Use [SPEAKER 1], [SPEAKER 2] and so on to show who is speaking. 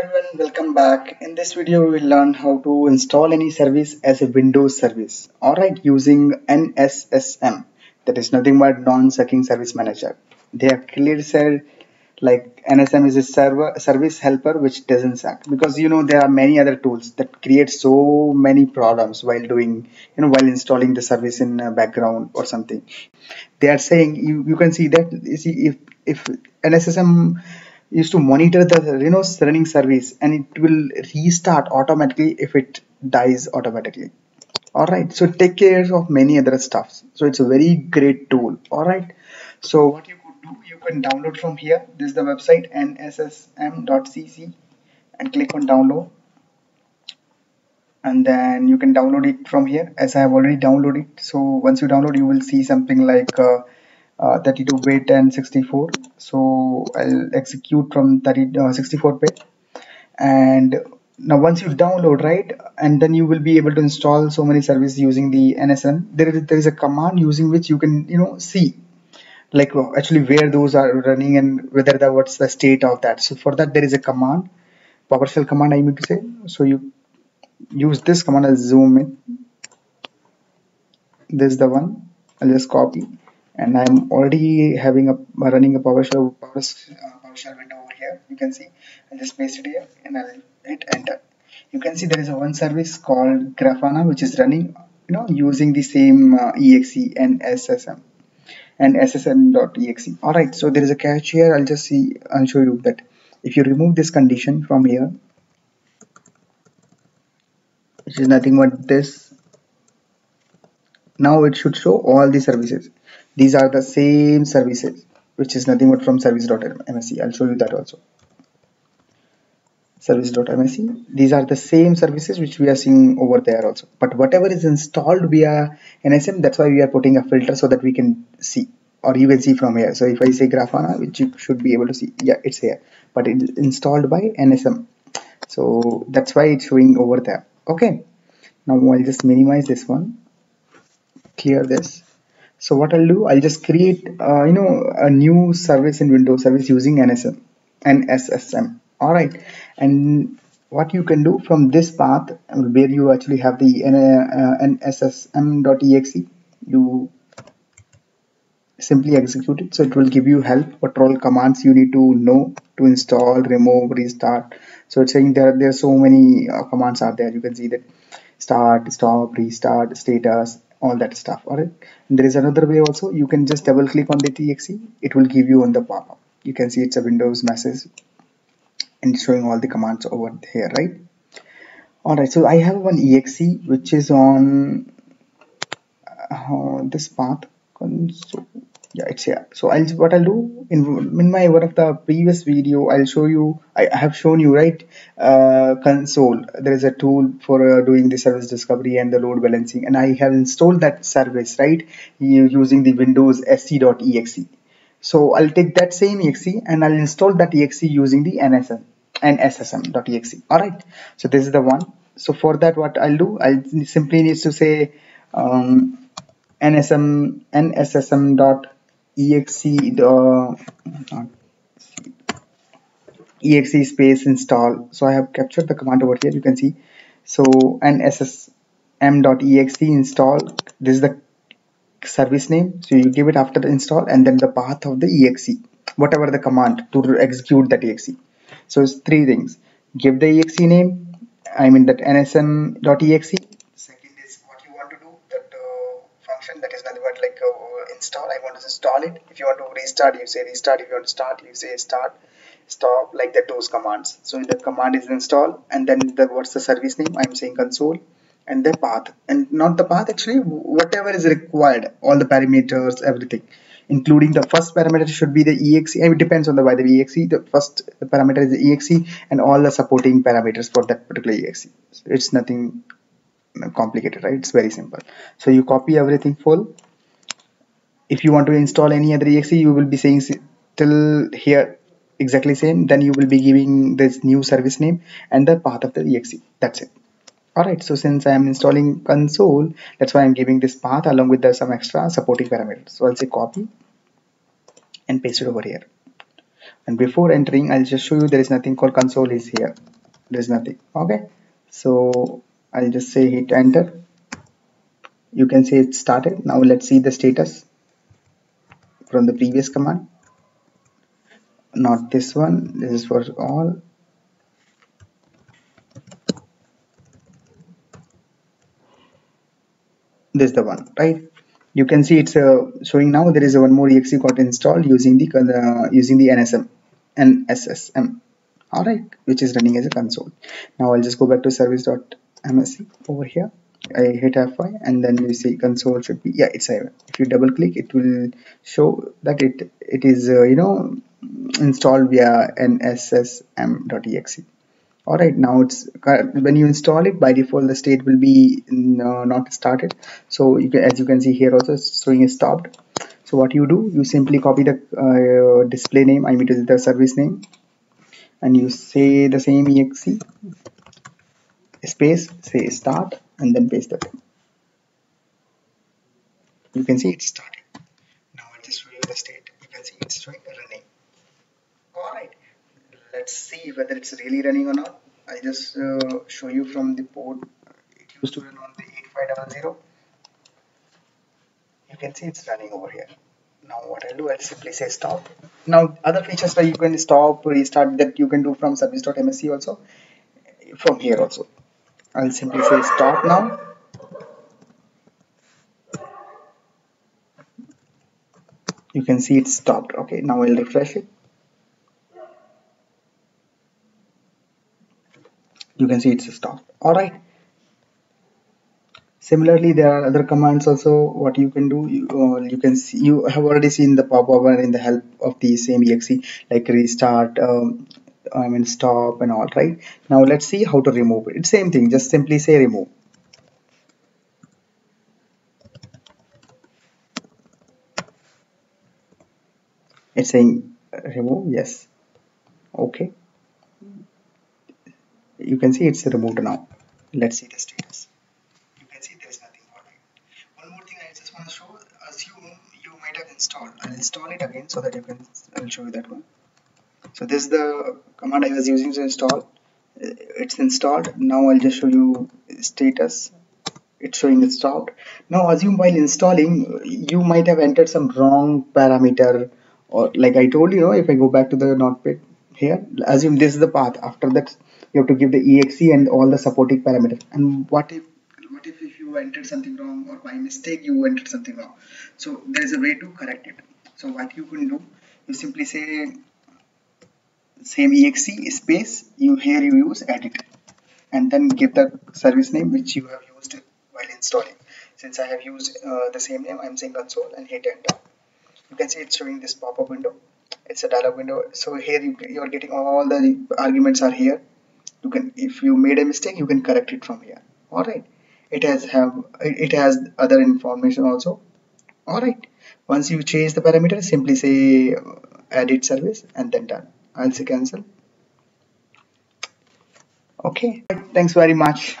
[SPEAKER 1] everyone, welcome back. In this video, we will learn how to install any service as a Windows service. Alright, using NSSM. That is nothing but non-sucking service manager. They have clearly said like NSSM is a server service helper which doesn't suck because you know there are many other tools that create so many problems while doing you know while installing the service in background or something. They are saying you, you can see that you see if if NSSM is to monitor the Rhinos running service and it will restart automatically if it dies automatically. Alright, so take care of many other stuffs. So it's a very great tool. Alright, so what you could do, you can download from here. This is the website nssm.cc and click on download and then you can download it from here as I have already downloaded so once you download you will see something like uh, uh, 32 bit and 64 so I'll execute from 30 uh, 64 bit. And now once you download right and then you will be able to install so many services using the NSSM there is there is a command using which you can you know see like uh, actually where those are running and whether the what's the state of that. So for that there is a command PowerShell command I mean to say. So you use this command I'll zoom in. This is the one. I'll just copy and I'm already having a running a PowerShell, PowerShell, window over here. You can see I'll just paste it here and I'll hit enter. You can see there is a one service called Grafana which is running you know using the same uh, exe and SSM and ssm.exe. Alright, so there is a catch here. I'll just see I'll show you that if you remove this condition from here which is nothing but this now it should show all the services. These are the same services which is nothing but from service.msc i'll show you that also. Service.msc these are the same services which we are seeing over there also. But whatever is installed via nssm that's why we are putting a filter so that we can see or you can see from here. So if i say grafana which you should be able to see yeah it's here. But it's installed by nssm so that's why it's showing over there. Okay. Now i'll just minimize this one clear this. So what I'll do I'll just create uh, you know a new service in Windows service using NSM and SSM alright and what you can do from this path where you actually have the uh, nssm.exe you simply execute it. So it will give you help what all commands you need to know to install remove restart. So it's saying there there are so many uh, commands are there. You can see that start stop restart status all that stuff all right and there is another way also you can just double click on the exe it will give you on the pop-up. You can see it's a windows message and showing all the commands over here right? All right so i have one exe which is on uh, this path Consul yeah it's here so i'll what i'll do in, in my one of the previous video i'll show you i have shown you right uh, Consul. There is a tool for uh, doing the service discovery and the load balancing. And i have installed that service right using the windows sc.exe so i'll take that same exe and i'll install that exe using the nsm and ssm.exe all right. So this is the one. So for that what i'll do i'll simply need to say um, nsm nssm exe the exe space install. So i have captured the command over here you can see. So nssm.exe install. This is the service name. So you give it after the install and then the path of the exe whatever the command to execute that exe so it's three things. Give the exe name i mean that nssm.exe install i want to install it? If you want to restart you say restart. If you want to start you say start. Stop like that those commands. So the command is install and then the what's the service name? I'm saying Consul and the path. And not the path actually whatever is required all the parameters everything including the first parameter should be the exe it depends on the by the exe the first the parameter is the exe and all the supporting parameters for that particular exe. So it's nothing complicated right? It's very simple. So you copy everything full if you want to install any other exe you will be saying till here exactly same. Then you will be giving this new service name and the path of the exe that's it. Alright so since I am installing Consul that's why I'm giving this path along with the, some extra supporting parameters. So I'll say copy and paste it over here. And before entering I'll just show you there is nothing called Consul is here. There's nothing. Okay? So I'll just say hit enter. You can say it started. Now let's see the status from the previous command. Not this one. This is for all. This is the one right? You can see it's uh, showing now there is one more exe got installed using the uh, using the nsm nssm all right which is running as a Consul. Now i'll just go back to service.msc over here i hit f5 and then you see Consul should be yeah it's a if you double click it will show that it it is uh, you know installed via nssm.exe alright now it's when you install it by default the state will be uh, not started. So you can, as you can see here also showing is stopped. So what you do you simply copy the uh, display name I mean the service name and you say the same exe space say start and then paste it you can see it's starting. Now I'll just you the state. You can see it's running. Alright let's see whether it's really running or not. I'll just uh, show you from the port. It used to run on the 8500 you can see it's running over here. Now what I'll do I'll simply say stop. Now other features that you can stop restart that you can do from service.msc also from here also I'll simply say stop now. You can see it stopped. Okay now I'll refresh it. You can see it's stopped. All right. Similarly there are other commands also what you can do. You, uh, you can see you have already seen the pop-up in the help of the same exe like restart um, I mean stop and all right? Now let's see how to remove it. It's same thing just simply say remove. It's saying uh, remove yes. Okay. You can see it's removed now. Let's see the status. You can see there's nothing it. one more thing I just want to show assume you might have installed. I'll install it again so that you can I'll show you that one so this is the command I was using to install. It's installed. Now I'll just show you status. It's showing installed now assume while installing you might have entered some wrong parameter or like I told you know if I go back to the notepad here assume this is the path. After that you have to give the exe and all the supporting parameters. And what if what if, if you entered something wrong or by mistake you entered something wrong? So there is a way to correct it. So what you can do you simply say same exe space you here you use edit and then give the service name which you have used while installing. Since I have used uh, the same name I'm saying Consul and hit enter. You can see it's showing this pop-up window. It's a dialog window. So here you, you are getting all the arguments are here. You can if you made a mistake you can correct it from here. All right. It has have it has other information also. All right. Once you change the parameter simply say edit service and then done i'll say cancel. Okay. Thanks very much